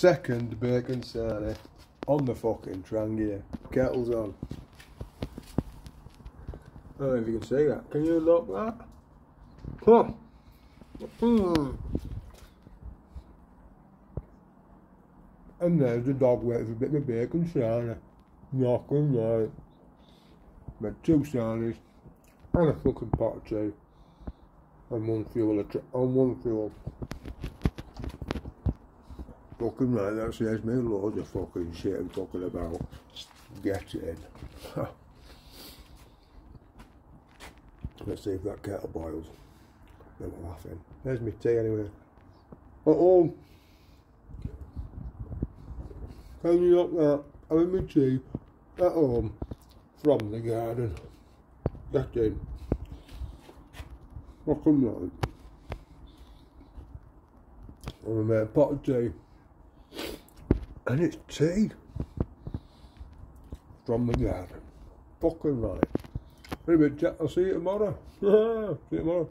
second bacon sarnie on the fucking trangia. Kettle's on. I don't know if you can see that. Can you look that? Huh. Mm. And there's the dog waiting for a bit of bacon sarnie. Knocking right. Made two sarnies and a fucking pot of tea. And one fuel, and one fuel. Fucking right, that saves me loads of fucking shit I'm talking about. Get in. Let's see if that kettle boils. Then we're laughing. There's my tea anyway. At home. Can you look that? Having my tea at home from the garden. Get in. Fucking right. And I made a pot of tea. And it's tea. From the garden. Fucking right. In a bit, Jack. I'll see you tomorrow. see you tomorrow.